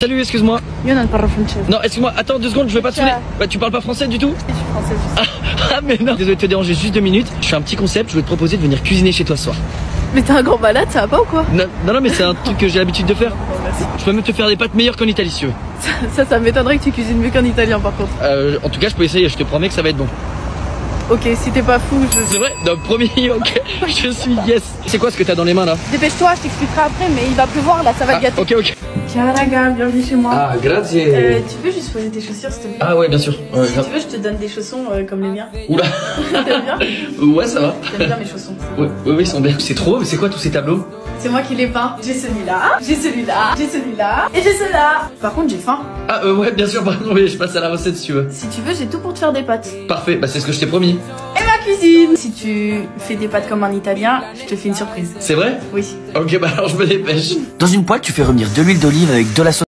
Salut, excuse-moi. Io non parlo francese. Non, excuse-moi, attends deux secondes, je vais pas te saouler. Bah, tu parles pas français du tout Je suis française, sais. Ah, mais non. Désolé de te déranger juste deux minutes. Je fais un petit concept, je vais te proposer de venir cuisiner chez toi ce soir. Mais t'es un grand malade, ça va pas ou quoi Non, non, non, mais c'est un truc que j'ai l'habitude de faire. Je peux même te faire des pâtes meilleures qu'en Italie si tu veux. Ça, ça m'étonnerait que tu cuisines mieux qu'en italien par contre. Euh, en tout cas, je peux essayer, je te promets que ça va être bon. Ok, si t'es pas fou, je... C'est vrai Non, promis, ok. Je suis yes. C'est quoi ce que t'as dans les mains là Dépêche-toi, je t'expliquerai après, mais il va pleuvoir là, ça va Ah, te gâter. ok, ok. Raga, bienvenue chez moi. Ah, grazie. Euh, tu peux juste poser tes chaussures s'il te plaît Ah, ouais, bien sûr. Ouais, Si tu veux, je te donne des chaussons euh, comme les miens. Oula. T'aimes bien Ouais, ça va. T'aimes bien mes chaussons Ouais, ouais, ouais, ils sont bien. C'est trop, mais c'est quoi tous ces tableaux C'est moi qui les peins. J'ai celui-là, j'ai celui-là, j'ai celui-là, et j'ai celui-là. Par contre, j'ai faim. Ah, euh, ouais, bien sûr, pardon, oui, je passe à la recette si tu veux. Si tu veux, j'ai tout pour te faire des pâtes. Parfait, bah c'est ce que je t'ai promis. Cuisine Si tu fais des pâtes comme un italien, je te fais une surprise. C'est vrai? Oui. Ok, bah alors je me dépêche. Dans une poêle, tu fais revenir de l'huile d'olive avec de la sauce